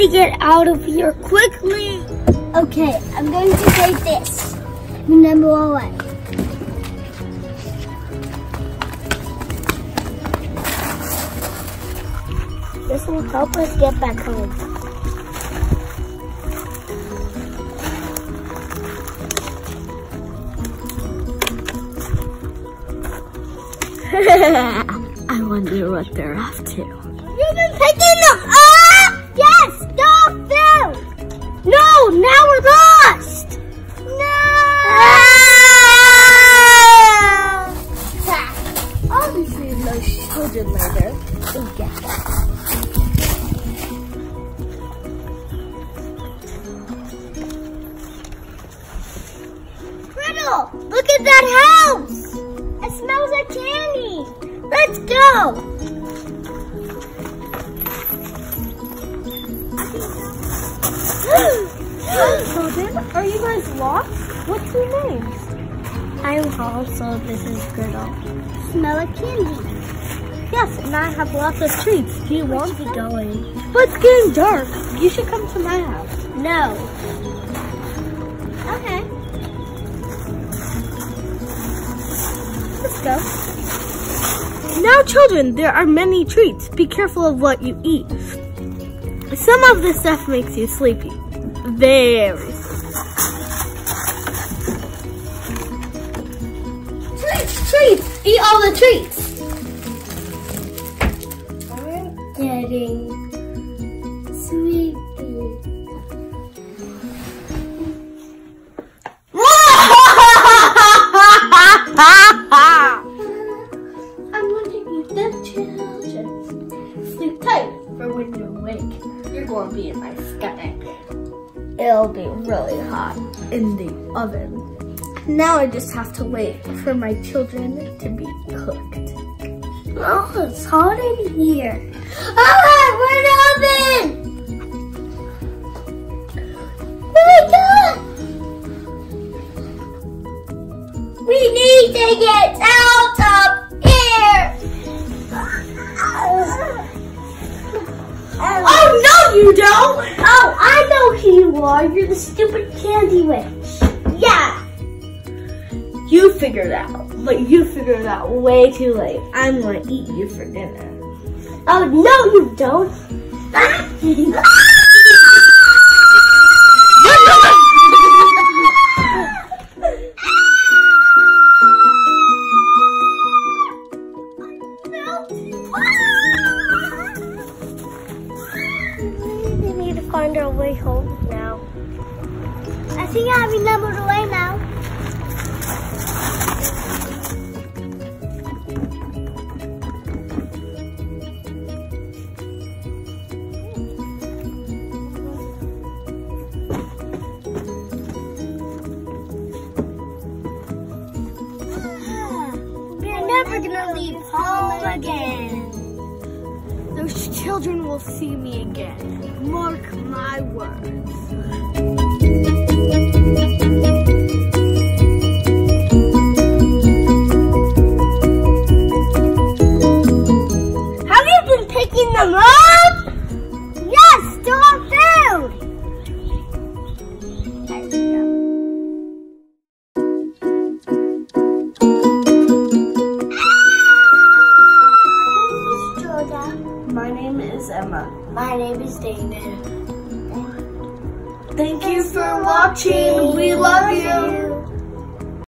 to get out of here quickly. Okay, I'm going to say this. Number one. This will help us get back home. I wonder what they're up to. You've been picking them up! Yes, stop them! No, now we're lost! No! Ah! Obviously, no children later. That. Riddle, look at that house! It smells like candy. Let's go. Are you guys lost? What's your names? I'm also this is Gretel. Smell like candy. Yes, and I have lots of treats. Do you want to go in? But it's getting dark. You should come to my house. No. Okay. Let's go. Now, children, there are many treats. Be careful of what you eat. Some of the stuff makes you sleepy. Very. Treats, treats! Eat all the treats! I'm getting for when you wake. You're to be in my stomach. It'll be really hot in the oven. Now I just have to wait for my children to be cooked. Oh, it's hot in here. Ah, we're in the oven! Oh! We need to get out of you don't! Oh, I know who you are. You're the stupid candy witch. Yeah. You figured it out, but you figured it out way too late. I'm gonna eat you for dinner. Oh, no, you don't. way home now. I think I remember the way now. We're never gonna leave. Those children will see me again. Mark my words. Have you been picking them up? My name is David. Thank you for watching. We love you.